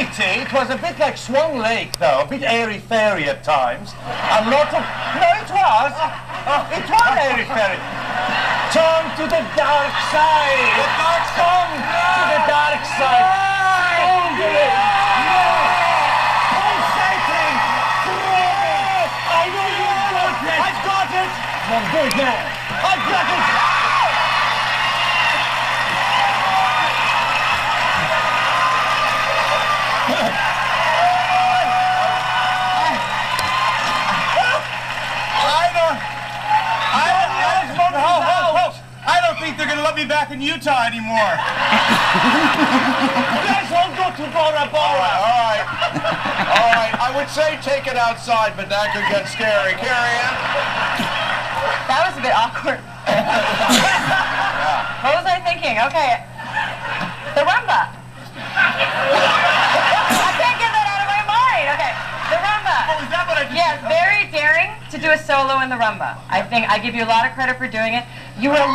reality, it was a bit like Swan Lake, though, a bit airy-fairy at times. A lot of... No, it was. Uh, it was airy-fairy. Turn to the dark side. The dark side. to the dark side. Strongly. Pulsating. Throbbing. I know you've got it. I've got it. Well, do it now. I've got it. I don't. I don't. I don't. I think they're gonna let me back in Utah anymore. Let's all go to Bora Bora. All right. All right. I would say take it outside, but that could get scary. Carrie Ann? That was a bit awkward. What was I thinking? Okay. The rumba. To do a solo in the rumba. I think I give you a lot of credit for doing it. You were